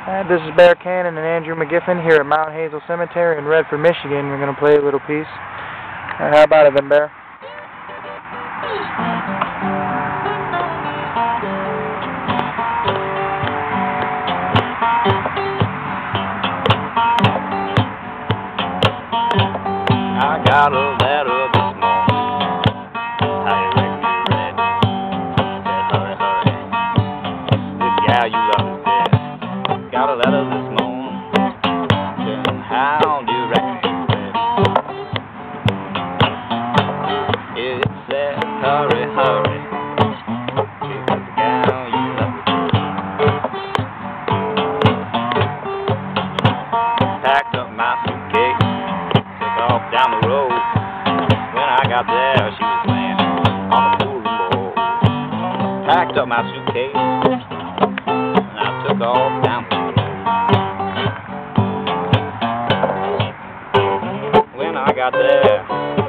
This is Bear Cannon and Andrew McGiffin here at Mount Hazel Cemetery in Redford, Michigan. We're going to play a little piece. Uh, how about it then, Bear? I got a letter hurry, hurry. Packed up my suitcase took off down the road. When I got there, she was laying on the cooling board. Packed up my suitcase, and I took off down the road. When I got there,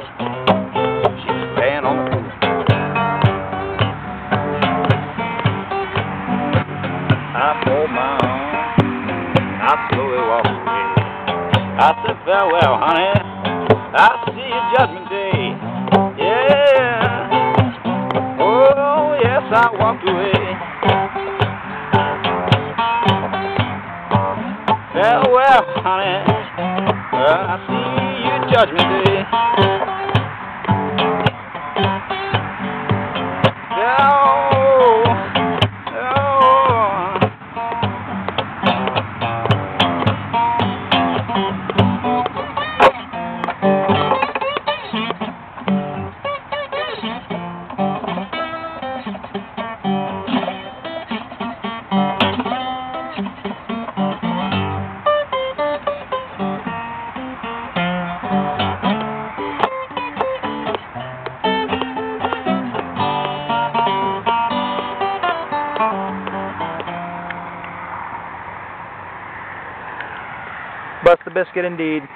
I fold my arms, I slowly walked away. I said farewell, honey. I'll see you judgment day. Yeah. Oh, yes, I walked away. Farewell, honey. I'll see you judgment day. Oh, Bust the biscuit indeed.